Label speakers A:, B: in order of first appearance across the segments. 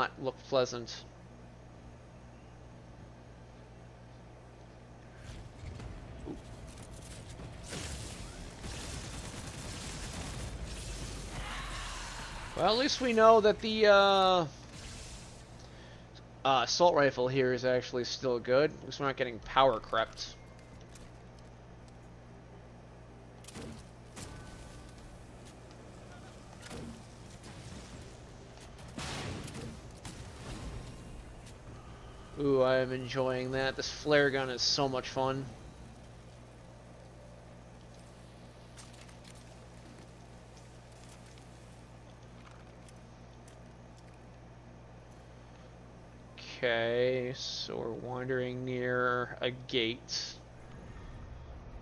A: not look pleasant. Well, at least we know that the uh, uh, assault rifle here is actually still good. At least we're not getting power crept. Ooh, I'm enjoying that. This flare gun is so much fun. Okay, so we're wandering near a gate.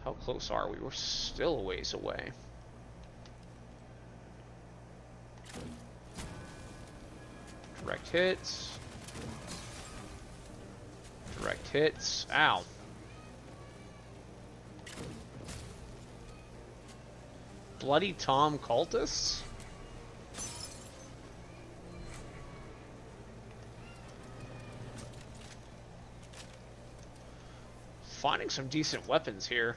A: How close are we? We're still a ways away. Direct hits. Direct hits. Ow. Bloody Tom cultists? Finding some decent weapons here.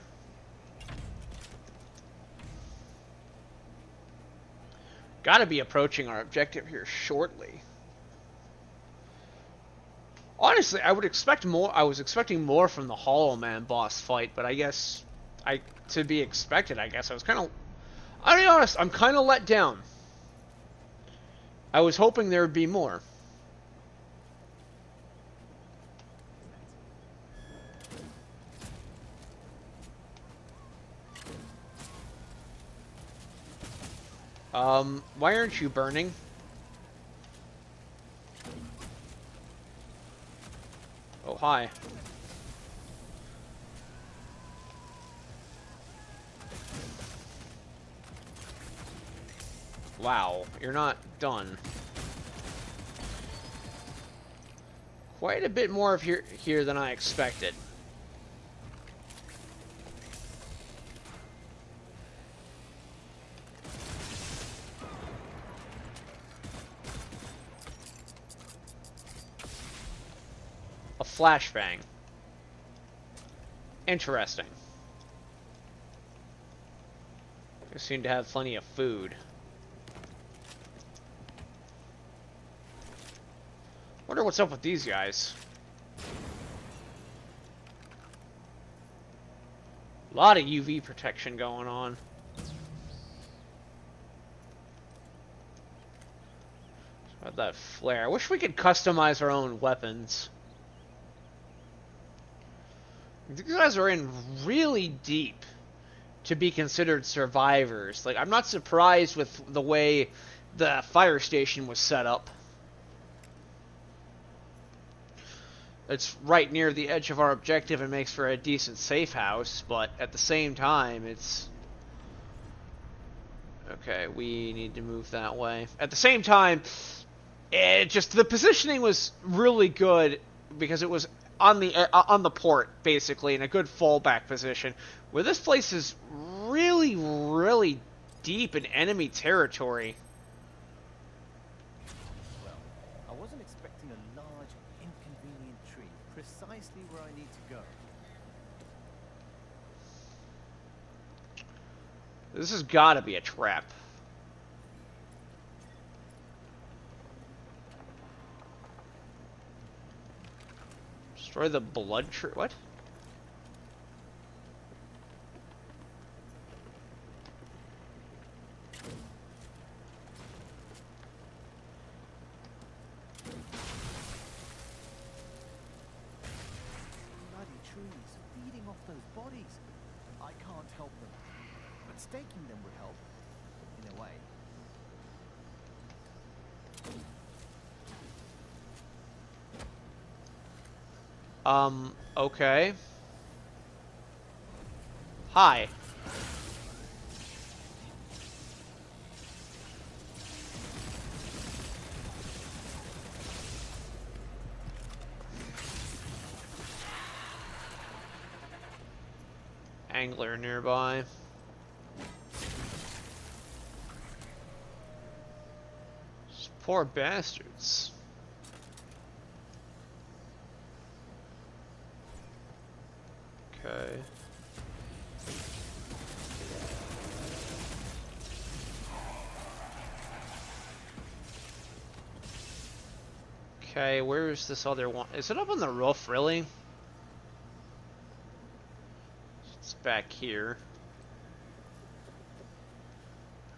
A: Gotta be approaching our objective here shortly. Honestly, I would expect more. I was expecting more from the Hollow Man boss fight, but I guess I to be expected. I guess I was kind of. I'll be honest. I'm kind of let down. I was hoping there would be more. Um, why aren't you burning? Oh, hi. Wow, you're not done. Quite a bit more of here, here than I expected. Flashbang. Interesting. They seem to have plenty of food. Wonder what's up with these guys. A lot of UV protection going on. About that flare. I wish we could customize our own weapons. These guys are in really deep to be considered survivors. Like, I'm not surprised with the way the fire station was set up. It's right near the edge of our objective and makes for a decent safe house, but at the same time, it's... Okay, we need to move that way. At the same time, it just the positioning was really good because it was on the uh, on the port basically in a good fallback position. Where this place is really really deep in enemy territory.
B: Well, I wasn't expecting a large inconvenient tree precisely where I need to go.
A: This has got to be a trap. Destroy the blood tree. What?
B: Bloody trees feeding off those bodies. I can't help them, but staking them would help, in a way.
A: Um, okay. Hi. Angler nearby. Poor bastards. Okay. Okay, where is this other one? Is it up on the roof, really? It's back here.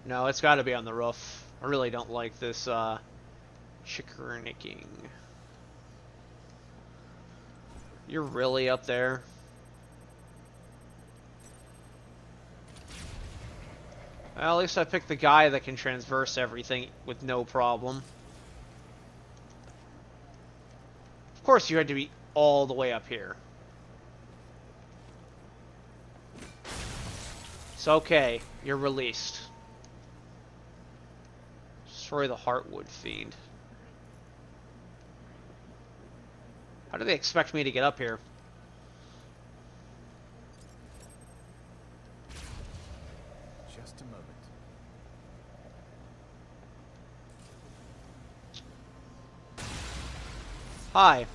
A: No, it's got to be on the roof. I really don't like this, uh, chickernicking. You're really up there? Well, at least I picked the guy that can transverse everything with no problem. Of course you had to be all the way up here. It's okay. You're released. Destroy the Heartwood Fiend. How do they expect me to get up here? Hi.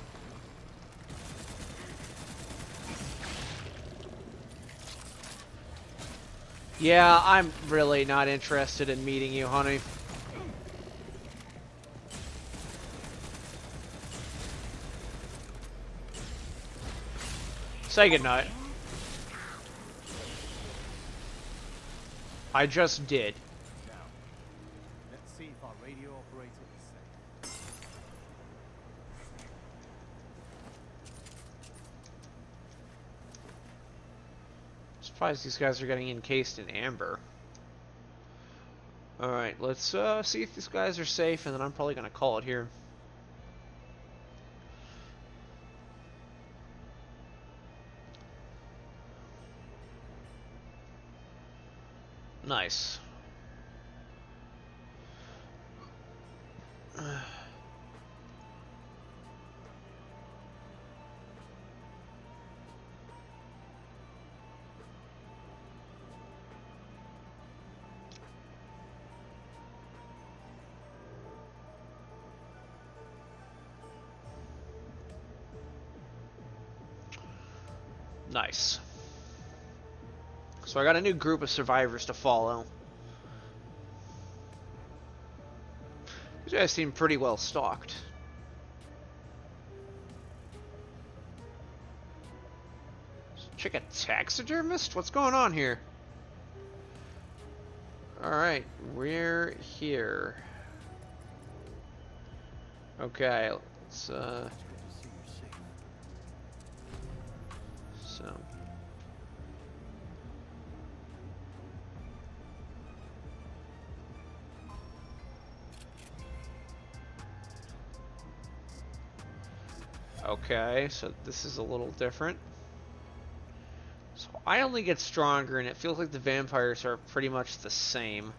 A: Yeah, I'm really not interested in meeting you, honey. Say goodnight. I just did.
B: Now, let's see if our radio operator is safe.
A: Surprised these guys are getting encased in amber. Alright, let's uh, see if these guys are safe, and then I'm probably going to call it here. Nice. Nice. So I got a new group of survivors to follow. These guys seem pretty well stocked. Chick a taxidermist? What's going on here? Alright, we're here. Okay, let's uh Okay, so this is a little different. So I only get stronger and it feels like the vampires are pretty much the same.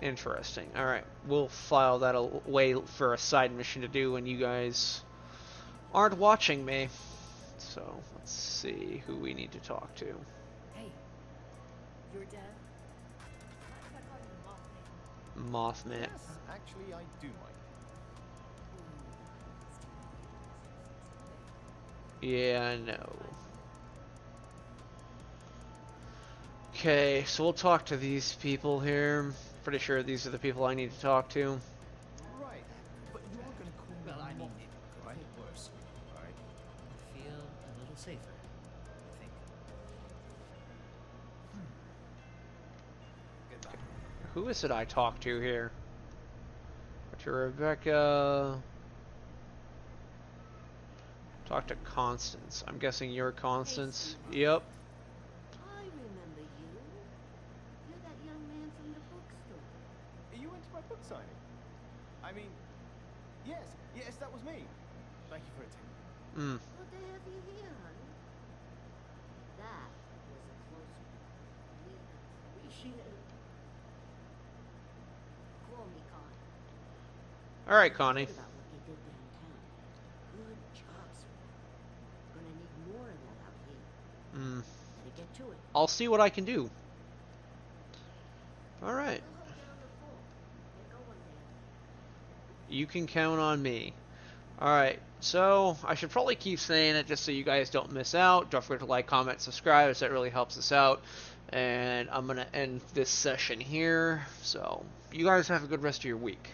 A: Interesting. Alright, we'll file that away for a side mission to do when you guys aren't watching me. So, let's see who we need to talk to.
C: Hey, you're dead? Mind if I call you Mothman?
A: Mothman.
B: Yes, actually, I do mind.
A: Yeah, I know. Okay, so we'll talk to these people here. Pretty sure these are the people I need to talk to. Who is it I talk to here? To Rebecca. Talk to Constance. I'm guessing you're Constance. Yep.
D: I remember you. You're that young man from the bookstore.
B: Are you into my book signing? I mean, yes, yes, that was me. Thank you for attending.
A: Mm.
D: Good to have you here, honey. That was a close one. We appreciate it. Call me Con.
A: All right, Connie.
D: Good about what you did downtown. Good job, sir. Gonna need more of that Connie. here.
A: Mm. I'll see what I can do. All right. You can count on me. Alright, so I should probably keep saying it just so you guys don't miss out. Don't forget to like, comment, subscribe, as that really helps us out. And I'm going to end this session here. So, you guys have a good rest of your week.